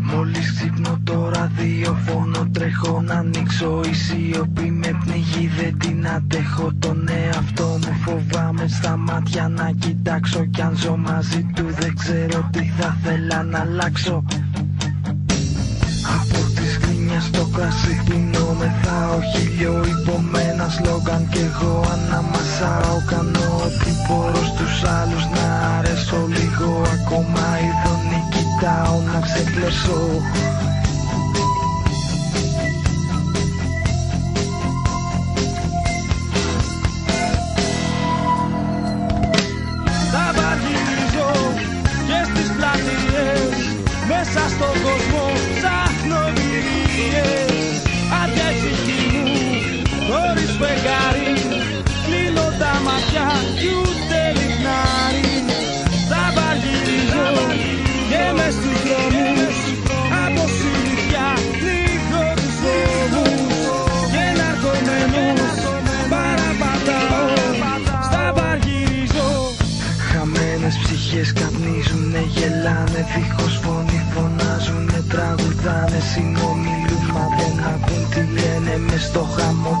Μόλις ξυπνώ το ραδιοφωνό τρέχω να ανοίξω. Η σιωπή με πνιγεί δεν την αντέχω. Τον εαυτό μου φοβάμαι στα μάτια να κοιτάξω. Κι αν ζω μαζί του δεν ξέρω τι θα 'θελα να αλλάξω. Από της γκρίνιας το κρασί πίνω μεθάω χιλιοειπωμένα σλόγκαν. Κι εγώ αναμασάω κάνω ό,τι μπορώ στους άλλους να αρέσω λίγο Ακόμα. Ειδονή κοιτάω να καπνίζουνε, γελάνε δίχως φωνή Φωνάζουνε, τραγουδάνε, συνομιλούν μα δεν ακούν τι λένε Μες στο χαμό